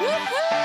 Woohoo!